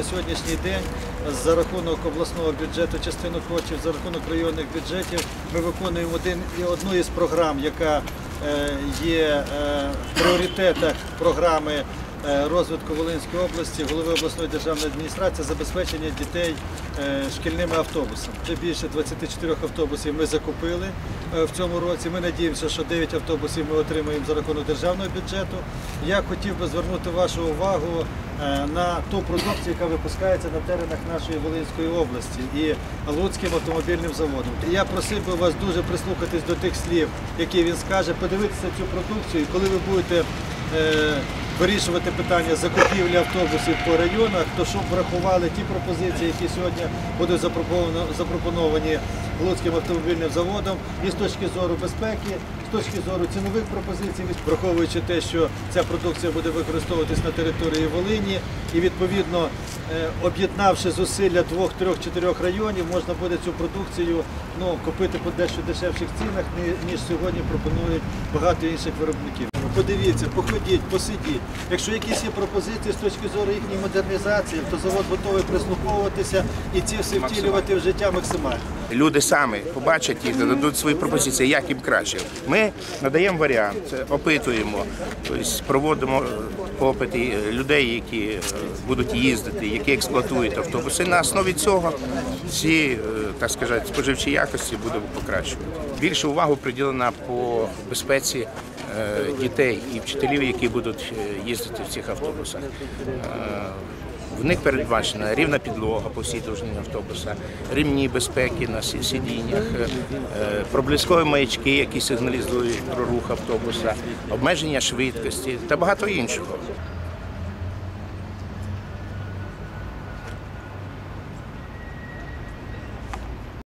На сьогоднішній день за рахунок обласного бюджету, частину коштів, за рахунок районних бюджетів ми виконуємо один і одну із програм, яка е, є е, в пріоритетах програми розвитку Волинської області, голови обласної державної адміністрації забезпечення дітей е, шкільними автобусами. Вже більше 24 автобусів ми закупили е, в цьому році. Ми надіємося, що 9 автобусів ми отримаємо за рахунок державного бюджету. Я хотів би звернути вашу увагу е, на ту продукцію, яка випускається на теренах нашої Волинської області і Луцьким автомобільним заводом. Я просив би вас дуже прислухатись до тих слів, які він скаже, подивитися цю продукцію, і коли ви будете е, вирішувати питання закупівлі автобусів по районах, то щоб врахували ті пропозиції, які сьогодні будуть запропоновані Луцьким автомобільним заводом, і з точки зору безпеки, з точки зору цінових пропозицій, враховуючи те, що ця продукція буде використовуватись на території Волині, і відповідно е, об'єднавши зусилля двох, трьох, чотирьох районів, можна буде цю продукцію ну, купити по дещо дешевших цінах, ніж сьогодні пропонують багато інших виробників. Подивіться, походіть, посидіть. Якщо якісь є пропозиції з точки зору їхньої модернізації, то завод готовий прислуховуватися і ці всі втілювати в життя максимально. Люди самі побачать їх, дадуть свої пропозиції, як їм краще. Ми надаємо варіант, опитуємо, тобто проводимо е, попити людей, які е, будуть їздити, які експлуатують автобуси. На основі цього ці, е, так сказати, споживчі якості будемо покращувати. Більше увагу приділена по безпеці е, дітей і вчителів, які будуть е, їздити в цих автобусах. Е, в них передбачена рівна підлога по всій довжині автобуса, рівні безпеки на сидіннях, е, е, проблискові маячки, які сигналізують про рух автобуса, обмеження швидкості та багато іншого.